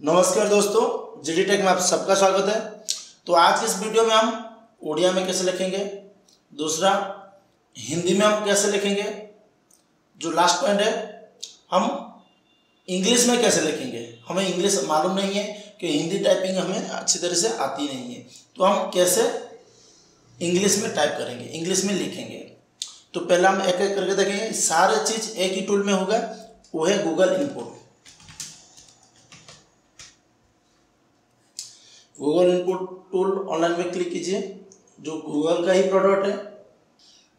नमस्कार दोस्तों जी टेक में आप सबका स्वागत है। तो आज इस वीडियो में हम उड़िया में कैसे लिखेंगे, दूसरा हिंदी में हम कैसे लिखेंगे, जो लास्ट पॉइंट है, हम इंग्लिश में कैसे लिखेंगे? हमें इंग्लिश मालूम नहीं है कि हिंदी टाइपिंग हमें अच्छी तरह से आती नहीं है। तो हम कैसे इंग्लिश में टाइप करेंगे इंग्लिश में लिखेंगे। तो पहला हम एक एक करके देखेंगे, सारे चीज़ एक ही टूल में होगा, वो है Google input Google input tool online में क्लिक कीजिए, जो गूगल का ही प्रोडक्ट है।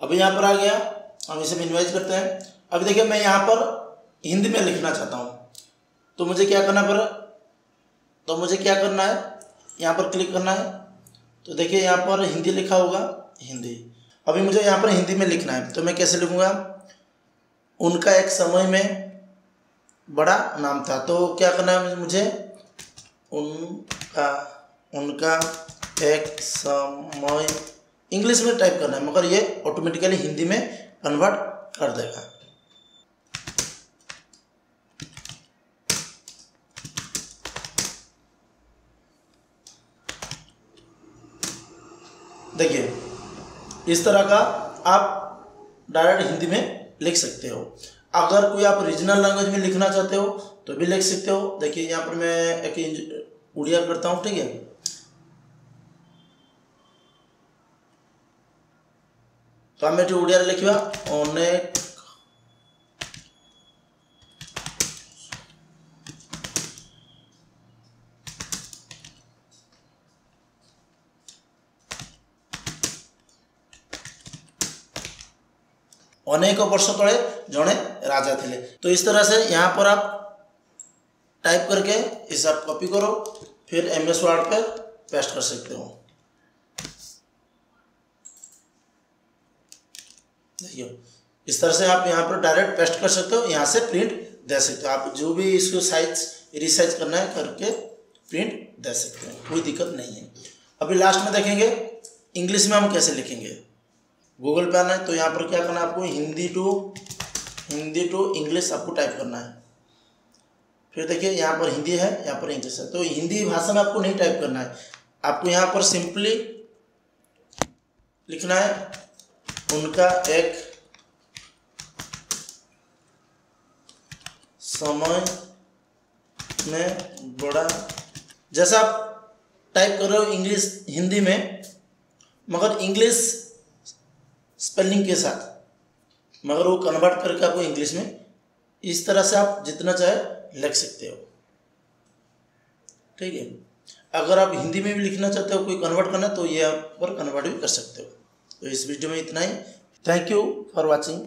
अभी यहाँ पर आ गया, हम इसे मिनिमाइज करते हैं। अभी देखिए, मैं यहाँ पर हिंदी में लिखना चाहता हूँ। तो मुझे क्या करना पड़ा तो मुझे क्या करना है? यहाँ पर क्लिक करना है। तो देखिए, यहाँ पर हिंदी लिखा होगा, हिंदी। अभी मुझे यहाँ पर हिंदी में लिखना है तो मैं कैसे लिखूँगा? उनका एक समय में बड़ा नाम था तो क्या करना है मुझे? उनका उनका एक समय इंग्लिश में टाइप करना है, मगर ये ऑटोमेटिकली हिंदी में कन्वर्ट कर देगा। देखिए, इस तरह का आप डायरेक्ट हिंदी में लिख सकते हो। अगर कोई आप रीजनल लैंग्वेज में लिखना चाहते हो तो भी लिख सकते हो। देखिए, यहाँ पर मैं एक उड़िया करता हूँ, ठीक है? तो आम ये ओडिया लिखा अनेक अनेक वर्ष तले जड़े राजा थे तो इस तरह से यहाँ पर आप टाइप करके इसे आप कॉपी करो, फिर एम एस वर्ड पर पेस्ट कर सकते हो। देखिए, इस तरह से आप यहाँ पर डायरेक्ट पेस्ट कर सकते हो, यहाँ से प्रिंट दे सकते हो। आप जो भी इसको साइज़ रिसाइज करना है करके प्रिंट दे सकते हो, कोई दिक्कत नहीं है। अभी लास्ट में देखेंगे इंग्लिश में हम कैसे लिखेंगे? गूगल पे आना है तो यहाँ पर क्या करना है आपको? Hindi to Hindi to English आपको टाइप करना है। फिर देखिए यहाँ पर हिंदी है, यहाँ पर इंग्लिश है। तो हिंदी भाषा में आपको नहीं टाइप करना है। आपको यहाँ पर सिंपली लिखना है, उनका एक समय में बड़ा, जैसा आप टाइप कर रहे हो इंग्लिश, हिंदी में, मगर इंग्लिश स्पेलिंग के साथ, मगर वो कन्वर्ट करके आपको इंग्लिश में, इस तरह से आप जितना चाहे लिख सकते हो। ठीक है? अगर आप हिंदी में भी लिखना चाहते हो, कोई कन्वर्ट करना तो ये आप पर कन्वर्ट भी कर सकते हो। तो इस वीडियो में इतना ही। Thank you for watching